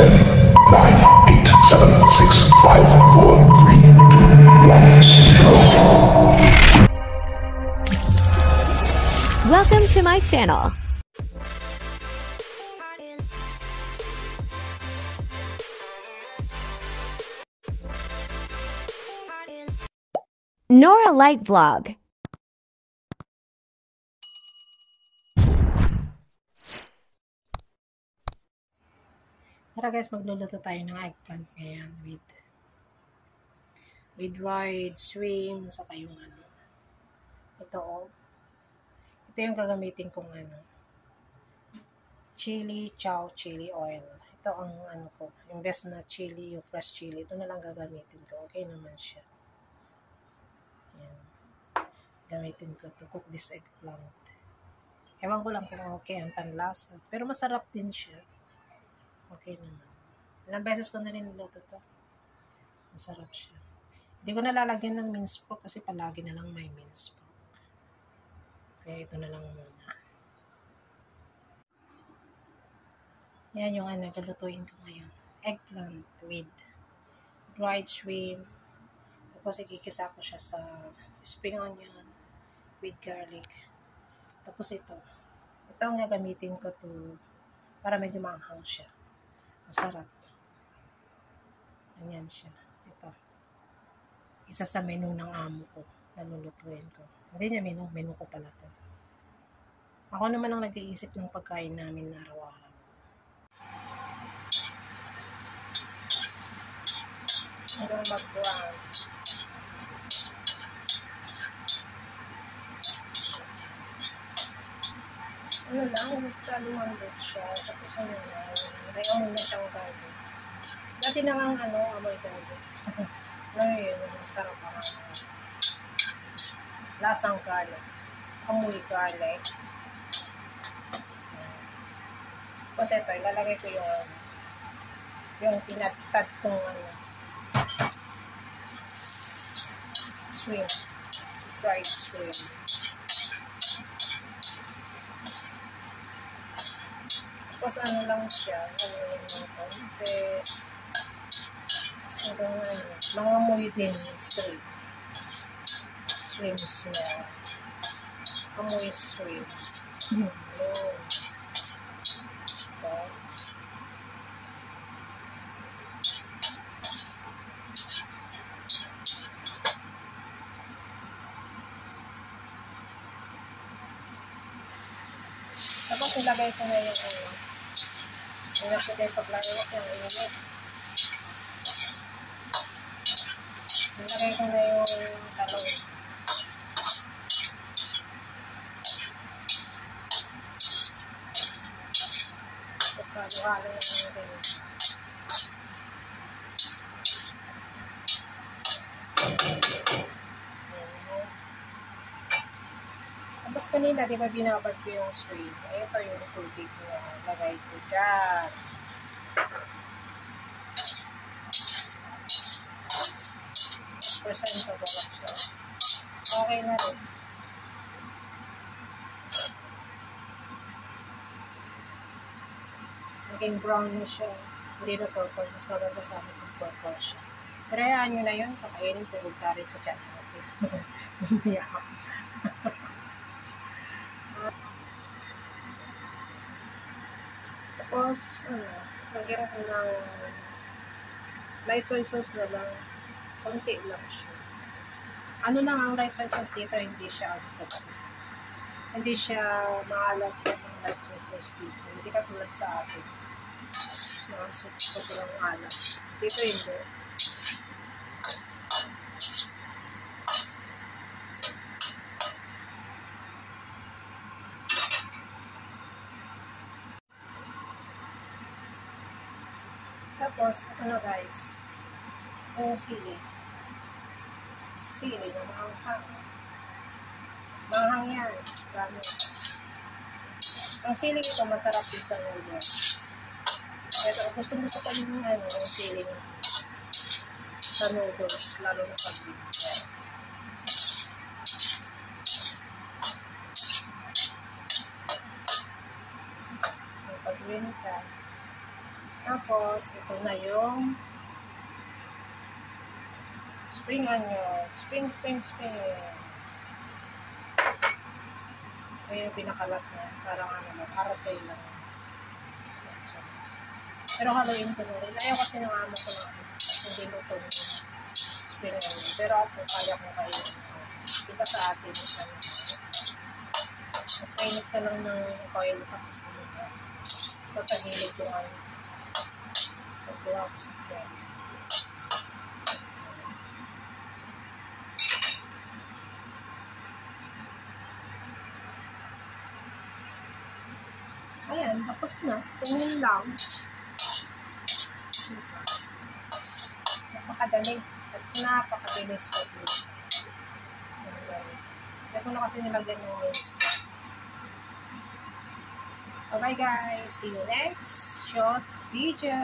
10, 9, 8, 7, 6, 5, 4, 3, 2, 1, 0. Welcome to my channel. Nora Light Vlog Tara guys, magluluto tayo ng eggplant ngayon with with dried shrimp, saka yung ano. Ito oh. Ito yung gagamitin kong ano. Chili chow chili oil. Ito ang ano ko, yung best na chili, yung fresh chili. Ito na lang gagamitin ko. Okay naman siya. Yan. Gamitin ko to cook this eggplant. Ewan ko lang kung okay ang panlasa. Pero masarap din siya. Okay naman. Ilang beses ko na rin niluto to. Masarap siya. Hindi ko nalalagyan ng minced pork kasi palagi na lang may minced pork. Kaya ito na lang muna. Yan yung ano, lulutuin ko ngayon. Eggplant with dried shrimp. Tapos ikikisa ko siya sa spring onion with garlic. Tapos ito. Ito ang gagamitin ko to para medyo maanghang siya. Masarap. Ganyan siya. Ito. Isa sa menu ng amo ko. Nalulutuin ko. Hindi niya menu. Menu ko pala to. Ako naman ang nag-iisip ng pagkain namin araw-araw. Pero mag-brown. Ano lang, basta lumambot siya. Tapos ano lang, may amoy na siyang garlic. Dati na nga ano, amoy garlic. Ngayon, masarap ang. Lasang garlic. Amoy garlic. Tapos ito, ilalagay ko yung yung tinatad kong ano shrimp. Fried shrimp. Tapos ano lang siya, ano yung mga konti. Hanggang ano, mga amoy din, shrimp. Shrimp smell. Amoy shrimp. Hmm. Yun. Tapos nilagay ko na yung ano. Ingat ko din paglagay ko yung init. Nilagay ko na yung talong. Tapos halo-halo na yung rin. Tapos kanina, di ba binabad ko yung? Eh, ito yung tubig na lagay ko dyan. Presentable siya. Okay na rin. Naging brown na siya. Hindi na purple. Mas maganda sa amin kung purple siya. Pero hayaan nyo na yun. Kakainin ko huwag rin sa chan natin. Hindi ako. Tapos, ano, lagyan ko ng light soy sauce na lang. Konti lang siya. Ano lang ang light soy sauce dito, hindi siya ano, hindi siya maalat yung light soy sauce dito. Hindi ka tulad sa atin. No, so, sobrang alat. Dito hindi. Tapos, ito na guys. Yung sili. Sili na maanghang. Maanghang yan. Gamit. Ang sili ito masarap din sa noodles. Ito, gusto gusto ko yung ano, yung sili sa noodles, lalo na pag Yung pag-winter, Tapos, ito na yung spring onion. Spring, spring, spring. Ito yung pinakalas na. Parang ano lang, karate lang. Pero haluin ko na rin. Ayaw kasi ng amo ko na hindi luto yung spring onion. Pero ako, kaya ko kayo. Diba sa atin, ano, Magpainit ka lang ng oil tapos ano ka. Tatagilid yung ano. Pagkuha ko sa. Ayan, tapos na. Tingin lang. Napakadali. At napakabilis pa din. Hindi ko na kasi nilagyan ng oils. Bye-bye guys. See you next short video.